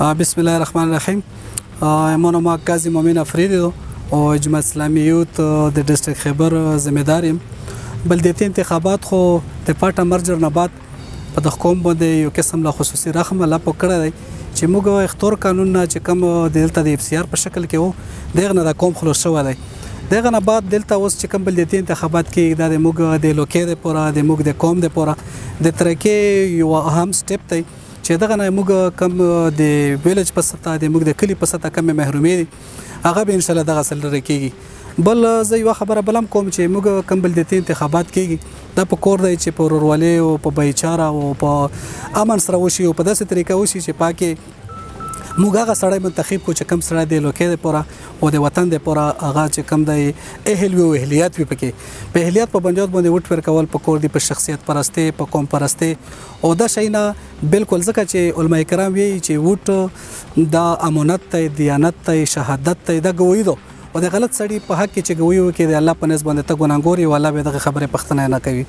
بسم الله الرحمن الرحیم من ما قاضی مؤمن افریدی دو او جماعت اسلامی یوت د ډیسټریکټ خیبر ذمہ داریم بلدیاتي انتخابات خو د پټه مرجر نه بعد په دغه قوم باندې یو قسم له خصوصي رحم الله په کړه دی چې موږ اختور قانون نه چې کوم دلته د اف سی آر په شکل کې وو دغه نه د قوم خلاص شو دی دغه نه بعد دلته اوس چې کوم بلدیتي انتخابات کې دا د موږ د لوکې د پوره د موږ د قوم د پوره د ترکه یو اهم سټپ دی چې دغه نه موږ کم د ویلج په ستا د موږ د کلی په ستا کم محرومې دي هغه به ان شاء الله دغه سل لري کیږي بل زه یو خبره بلم کوم چې موږ کوم بل دته انتخابات کیږي دا په کور دی چې په ورورولې او په بایچاره او په امن سره وشي او په داسې طریقه وشي چې پاکه موږ هغه سړی منتخب کو چې کم سړی دی لوکې دی پورا او د وطن دی پورا هغه چې کم دی اهل وي او اهلیت وي پکې په اهلیت په بنجوت باندې وټ ور کول په کور دی په شخصیت پرسته په قوم پرسته او دا شینا بلکل ځکه چی علماء کرام ویی چی ووټ دا امونت دی دیانت دی شهادت دی دا ګویی دو او د غلط سړی په حق کی چی ګویی وکی د الله په نزد باندی ته ګناهګور یی او الله به دغه خبره پښتنه نه کوی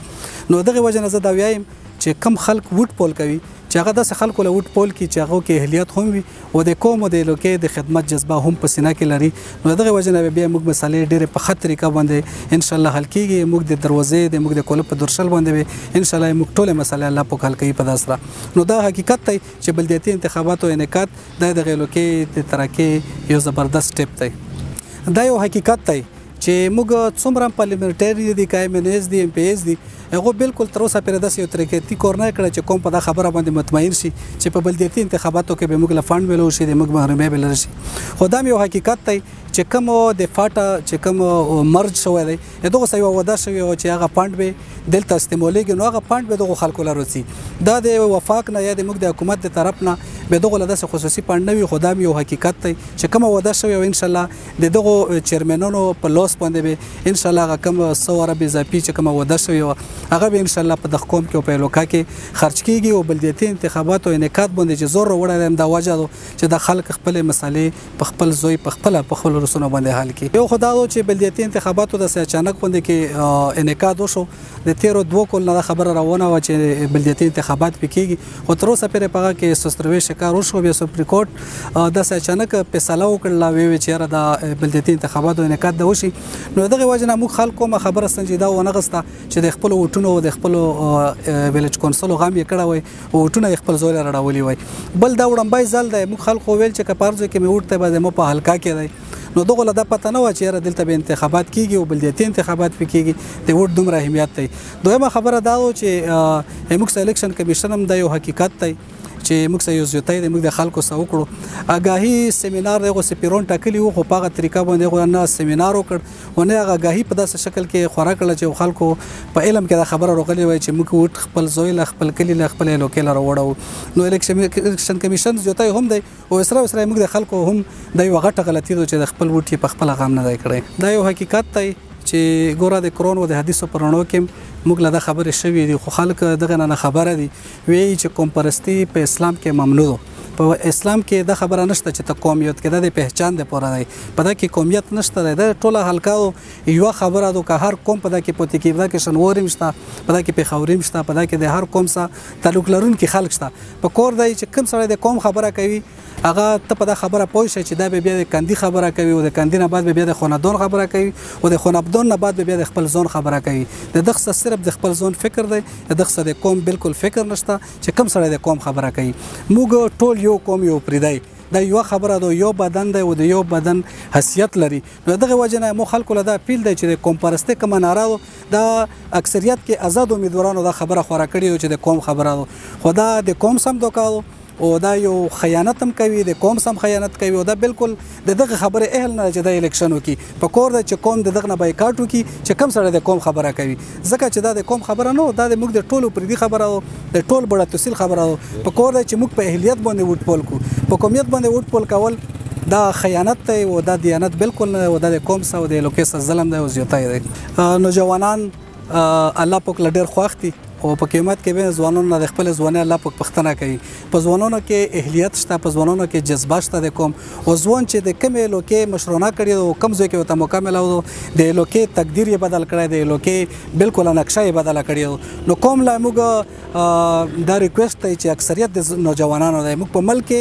نو دغه وجه نه زه دا ویایم چی کم خلک ووټ پول کوی چی هغه داسی خلکو له ووټ پول کی چی هغو کی اهلیت هم وی او د قوم او د علاقې د خدمت جذبه هم په سینه کې لري نو له دغه وجې نه بیا موږ مسالې ډېرې په ښه طریقه باندې ان شاء الله حل کېږي موږ د دروازې د موږ د کولپ په درشل باندې وي ان شاء الله موږ ټولې مسالې الله پاک حل کوي په دا سره نو دا حقیقت دی چې بلدیاتي انتخاباتو انعقاد دا د غیلوکې د ترکې یو زبردست ټیپ دی دا یو حقیقت دی چی موږ څومره هم پارليمنټرينز دي که ايم اين ايز دي ايم پي ايز دي هغو بلکل تر اوسه پورې داسې يو ترقياتي کور نه کړی چی قوم په دا خبره باندې مطمئين شي چی په بلدياتي انتخاباتو کې به موږ له فنډ ملو شي د موږ محرومي به لرې شي خو دا هم يو حقيقت دی چی کوم د فاټا چی کوم مرج شوی دی د دغه سه يو وعده شوی و چی هغه فنډ به دلته استعماليږي نو هغه فنډ به دغه خلکو لرو سي دا د وفاق نه یا د موږ د حکومت د طرف نه به دغه له داسې خصوصي فنډ نه وي خو دا هم يو حقيقت دی چی کوم وعده شوی و ان شاء الله د دغو چیرمنونو په لوس باندې به ان شاء الله هغه کم سو عرب اضافي چې کومه وده شوی و هغه به ان شاء الله په دغه قوم کې او په الوکا کې خرج کیږي او بلدیتي انتخابات او انعقاد باندې چې زور وروړی دی دا وجه ده چې د خلک خپل مسالې په خپل زوی په خپل په خپل رسونه باندې حل کی یو خدا ده چې بلدیتي انتخاباتو د سچانک باندې کې انعقاد وشو د تیرو دوه کول نه خبره روانه و چې بلدیتي انتخابات پکېږي خو تر اوسه پرې په هغه کې سستروي شکار وشو بیا سپریم کورټ داسې اچانک فیصله وکړله وی وی چیرې دا بلدیتي انتخاباتو انعقاد د وشي نو دغه وجه نه موږ خلکو ما خبره سنجیده و نه غسته چې د خپل وټونو د خپل ویلج کونسل غم یې کړه وي وټونه خپل زول راړولي وي بل دا وړمبای زل دی موږ خلکو ویل چې کپارځو کې مې وټته به مو په حلقه کې دی نو دغه لدا پته نه و چې را دلته به انتخابات کیږي او بلدیتي انتخابات پکېږي د وټ دومره اهمیت دی دویمه خبره دا و چې موږ سره الیکشن کمیشن هم دا یو حقیقت دی چې موږ سره یو زیاتای دی موږ د خلکو سره وکړو اګاهي سیمینار دغه سپیرون ټاکلی وو خو په هغه طریقه باندې غو نه سیمینار وکړ و نه هغه اګاهي په داسې شکل کې خورا کړل چې خلکو په علم کې دا خبره روغلی وای چې موږ وټ خپل زوی له خپل کلی له خپل لوکل راوړو نو الیکشن کمیشن زیاتای هم دی او سره سره موږ د خلکو هم دا یو غټه غلطي ده چې د خپل وټ یې په خپل غم نه دی کړی دا یو حقیقت دی چې ګوره د قرآن او د حدیثو پر رڼو کې موږ له دا خبرې شوې دي خو خلک دغه نه خبره دي وی چې قوم پرستی په اسلام کې ممنوع ده په اسلام کې دا خبره نشته چې ته قومیت کې د پہچان د پوره دی په دا کې قومیت نشته ده ټوله حلقه یو خبره ده که هر قوم په دا کې پوتې کې دا کې شنوریم شته په دا کې پیښوریم شته په دا کې د هر قوم سره تعلق لرونکي خلک شته په کور دی چې کوم سړی د قوم خبره کوي هغه ته په دا خبره پوه شي چې دا به بیا د کندي خبره کوي او د کندي نه بعد به بیا د خونابدون خبره کوي او د خونابدون نه بعد به بیا د خپل ځون خبره کوي د دغه صرف د خپل ځون فکر دی د دغه د قوم بالکل فکر نشته چې کوم سړی د قوم خبره کوي موږ ټول یو قوم یو پریدای د یو خبره د یو بدن دی او د یو بدن حیثیت لري نو دغه وجنه مو خلکو له دا پیل دی چې د کوم پرسته کوم ناره دا اکثریت کې ازاد امیدوارانو دا خبره خورا کړې چې د قوم خبره ده خو دا د قوم سم دوکا ده او دا یو خیانت هم کوي د قوم سم خیانت کوي او دا بالکل د دغه خبره اهل نه چې د الیکشن وکي په کور ده چې قوم د دغه نه بایکاټ وکي چې کم سره د قوم خبره کوي ځکه چې دا د قوم خبره نه دا د موږ د ټولو پردي خبره او د ټول بڑا تحصیل خبره په کور ده چې موږ په اهلیت باندې ووټ پول کو په قومیت باندې ووټ پول کول دا خیانت دی او دا دیانت بالکل نه او دا د قوم سره او د لوکیس ظلم دی او زیاتای دی نوجوانان الله پاک له ډېر خوښ دي او په قیمت کې به ځوانانو نه د خپل ځواني الله پاک پښتنه کوي په ځوانانو کې اهلیت شته په ځوانانو کې جذبه شته د کوم او ځوان چې د کمې لوکې مشرونه کړي او کم ځای کې ته مکمل او د لوکې تقدیر یې بدل کړی دی لوکې بالکل نقشه یې بدل کړی نو کوم لا موږ دا ریکوست دی چې اکثریت د نوجوانانو دی موږ په ملک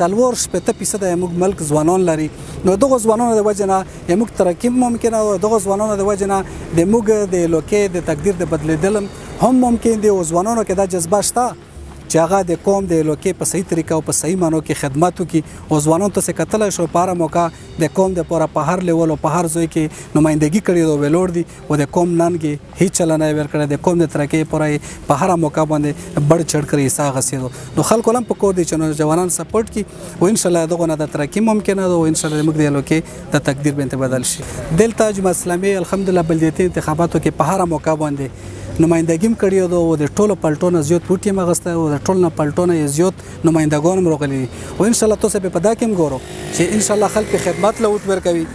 څلور شپېته فیصده یې موږ ملک ځوانان لري نو دغه ځوانانو د وجه نه یې موږ ترقي ممکنه او دغه ځوانانو د وجه نه د موږ د لوکې د تقدیر د بدلېدل هم ممکن دی او ځوانانو کې دا جذبه شته چې هغه د قوم د لوکې په صحیح طریقه او په صحیح معنو کې خدمت وکړي او ځوانان ته څه کتل شو په هر موقع د قوم د پوره په هر لیول او په هر ځای کې نمائندګي کړي او ویلوړ دي او د قوم ننګ هیڅ چل نه ور کړی د قوم د ترکې پر په هر موقع باندې بړ چړ کړی سا غسیدو نو خلکو لم پکور دي چې نو ځوانان سپورټ کی او ان شاء الله دغه نه د ترکې ممکن ده او ان شاء الله موږ دی لوکي د تقدیر بنت بدل شي دلته جمع اسلامي الحمدلله بلدیتي انتخاباتو کې په هر موقع باندې نمائندګیم کړی او د ټولو پلټونو زیات پټی مغسته او د ټولو پلټونو زیات نمائندگان هم راغلي دي او ان شاء الله تاسو په پدا کې هم ګورو چې ان شاء الله خلک خدمت له وټ ورکوي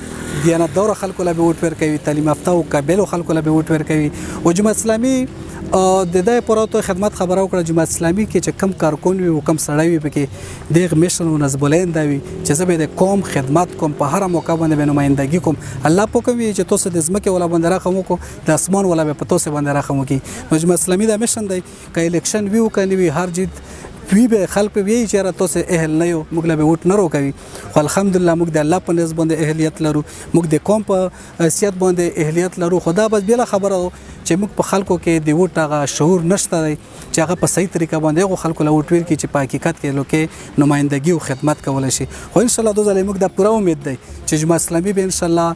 دیانتدار خلکو له وټ ورکوي تعلیم یافته او قابل خلکو له وټ ورکوي او جماعت اسلامي د دې پراتو خدمت خبرو کړ جماعت اسلامي کې چې کم کارکون وي او کم سړی وي پکې دغه مشن او نسبولین دا وي چې زه به د قوم خدمت کوم په هر موقع باندې به نمائندګي کوم الله په کوم چې تاسو د ځمکې ولا باندې راخمو کو د اسمان ولا به په تاسو باندې راخمو کی نو جماعت اسلامي دا مشن دی که الیکشن وی او که نه وی هر جیت وی به خلک په وی چې را تاسو اهل نه یو موږ له به وټ نه روکوي خو الحمدلله موږ د الله په نس باندې اهلیت لرو موږ د قوم په حیثیت باندې اهلیت لرو خدا بس بل خبره چې موږ په خلکو کې د وټ هغه شعور نشته دی چې هغه په صحیح طریقه باندې غو خلکو له وټ ور کې چې په حقیقت کې لکه نمائندګي او خدمت کول شي خو ان شاء الله د زلموږ د پوره امید دی چې جماعت اسلامي به ان شاء الله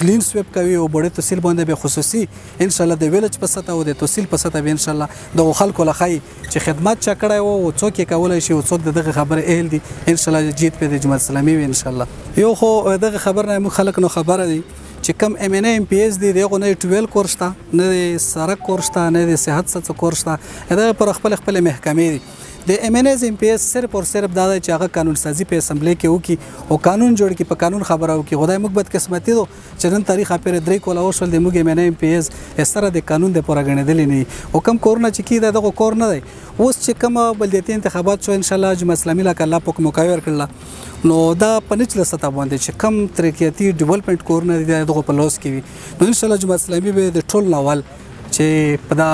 کلین سویپ کوي او بوړې تحصیل باندې به خصوصي ان شاء الله د ویلج په سطح او د تحصیل په سطح به ان شاء الله د خلکو لخی چې خدمت چا کړی وو او څوک یې کولای شي او څوک دغه خبره اهل دي ان شاء الله جیت په د جماعت اسلامي وي ان شاء الله یو خو دغه خبر نه موږ خلک نو خبره دي چې کم ایم ان ایم پی ایس دی دغه نه 12 کورس ته نه سرک کورس ته نه د صحت څخه کورس ته دا پر خپل خپل محکمې دي د ایم این ایز ایم پی ایس صرف اور صرف دا دی چې هغه قانون سازي په اسمبلی کې وکي او قانون جوړ کی په قانون خبره وکي خدای موږ بد قسمتي دو چې نن تاریخ اپیر درې کول او شول د موږ ایم این ایم پی ایس سره د قانون د پوره غنډلې نه او کم کورونه چې کی دغه کور نه دی اوس چې کوم بلدیتي انتخابات شو ان شاء الله جمع اسلامي لا کله پک موقع ورکړل نو دا پنځ لسه ته باندې چې کم ترکیاتی ډیولپمنٹ کور نه دی دغه په لوس کې وي نو ان شاء الله جمع اسلامي به د ټول نوال چې په دا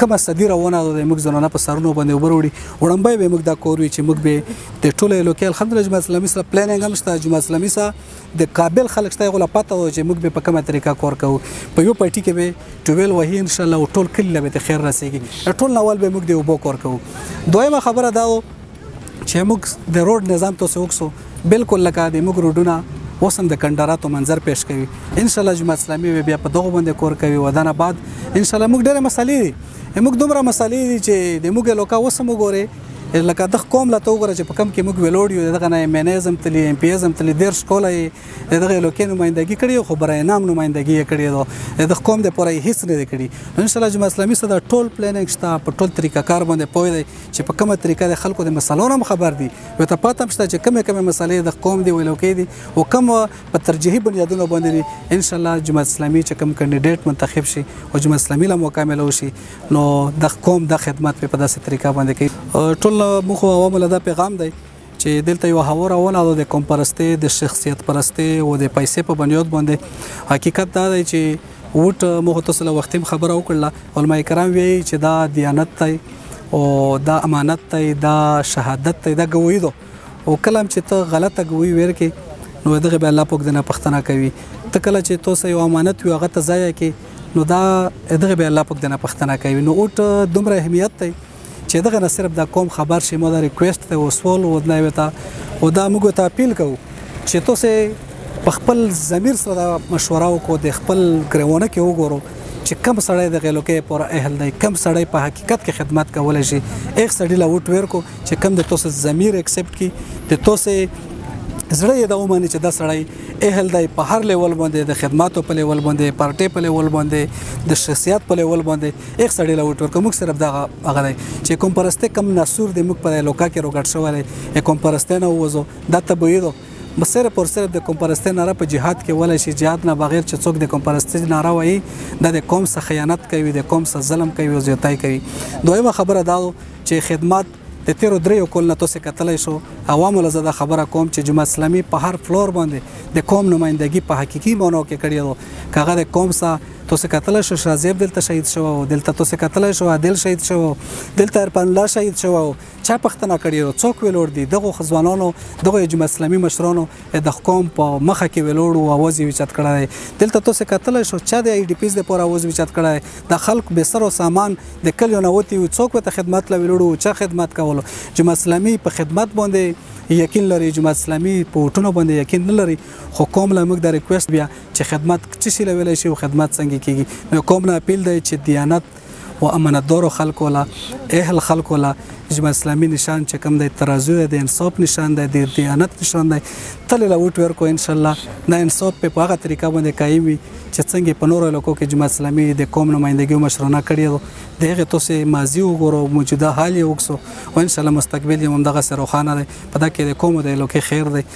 کومه صدی روانه ده موږ زنانه په سرونو باندې وبروړي وړمبای به موږ دا کوروي چې موږ به د ټوله لوکي الحمدلله جماعت اسلامي سره پلانینګ هم شته جماعت اسلامي سره د قابل خلک شته غولا پته و چې موږ به په کومه طریقه کار کوو په یو پټي کې به ټویل وهي ان شاء الله ټول کله به خیر رسیږي ټول نوال به موږ دی وبو کار کوو دویمه خبره دا و چې موږ د روډ نظام ته سوکسو بالکل لکه د موږ روډونه اوس هم د کندراتو منظر پیش کوي ان شاء الله جماعت اسلامي بیا په دغه باندې کور کوي ودان آباد ان شاء الله موږ ډېر مسالې دي موږ دومره مسالې دي چې د موږ لوکا اوس هم وګوري لکه د کوم لته وګوره چې په کم کې موږ ویلوړ یو دغه نه مینیزم تلی ایم پی ایزم تلی ډیر شکولې دغه لوکې نمائندګي کړي خو برای نام نمائندګي کړي دو د کوم د پوره هیڅ نه کړي ان شاء الله جمع اسلامي صدا ټول پلانینګ شته په ټول طریقه کار باندې پوي دی چې په کومه طریقه د خلکو د مسلو نه خبر دي یو ته پاتم شته چې کومه کومه مسلې د قوم دی ویلو کې دي او کوم په ترجیحي بنیادونو باندې دي ان شاء الله جماعت اسلامي چې کوم کاندیدټ منتخب شي او جماعت اسلامي له مکمل شي نو د قوم د خدمت په داسې طریقه باندې کوي ټول مخ او عوامو له پیغام دی چې دلته یو هوا روانه ده د قوم پرسته د شخصیت پرسته او د پیسې په بنیاد باندې حقیقت دا دی چې وټ مخ ته سره وختیم خبره وکړه علما کرام وی چې دا دیانت دی او دا امانت دی دا شهادت دی دا ګوی دو او کلم چې ته غلطه ګوی ورکې نو دغه به الله پاک دنه پښتنه کوي ته کله چې تو سه یو امانت وي هغه ته ځای کې نو دا دغه به الله پاک دنه پښتنه کوي نو اوټ دومره اهمیت دی چې دغه نه صرف دا قوم خبر شي مو دا ریکوست ته وسول و نه وتا او دا موږ ته اپیل کوو چې تاسو په خپل ضمیر سره مشوره وکړو د خپل ګرونه کې وګورو چې کم سړی د غیلوکې پر اهل دی کم سړی په حقیقت کې خدمت کولای شي ایک سړی لا وټ ورکو چې کم د توسه ضمیر ایکسپټ کی د توسه زړه یې دا ومني چې دا سړی اهل دی په هر لیول باندې د خدماتو په لیول باندې پارټي په لیول باندې د شخصیت په لیول باندې ایک سړی له وټور کوم صرف دا هغه دی چې کوم پرسته کم ناسور دی موږ په لوکا کې روګټ شو دی کوم پرسته نه وځو دا ته بوی دو بس صرف اور صرف د کوم پرسته ناره په جهاد کې ولې شي جهاد نه بغیر چې څوک د کوم پرسته ناره وایي دا د قوم سره خیانت کوي د قوم سره ظلم کوي او زیاتای کوي دویمه خبره دا چې خدمات د تیرو دریو کلنه تاسو کتلی شو عوامو له زده خبره کوم چې جماعت اسلامي په هر فلور باندې د قوم نمائندګي په حقيقي معنو کې کړی وو کغه د قوم سا تاسو کتلی شو شازیب دلته شهید شو او دلته تاسو کتلی شو عادل شهید شو دلته ارپان الله شهید شو چا پښتنه کړی وو څوک ویلور دي دغه خزوانانو دغه جماعت اسلامي مشرانو د قوم په مخه کې ویلور او आवाज یې چت کړی دلته تاسو کتلی شو چا د ای ډي پیز د پور आवाज وچت کړی د خلق به سر او سامان د کلیو نه وتی وي څوک به ته خدمت له ویلوړو چا خدمت کولو جماعت اسلامي په خدمت باندې یقین لري جماعت اسلامي په وټونو باندې یقین نه لري خو کوم له موږ د ریکوست بیا چې خدمت څه شي لویل شي او خدمت څنګه کیږي نو کوم نه اپیل دی چې دیانت و امانتدار خلکو له اهل خلکو له جماعت اسلامي نشان چې کوم دی ترازو دی د انصاف نشان دی د دیانت نشان دی تل له وټ ورکو ان شاء الله د انصاف په هغه طریقه باندې قائم وي چې څنګه په نورو علاقو کې جماعت اسلامي د قوم نمائندګي او مشرانه کړې ده د هغه توسه ماضي وګورو موجوده حال یې وکسو او ان شاء الله مستقبل یې هم دغه سره روښانه ده په دا کې د قوم د علاقې خیر ده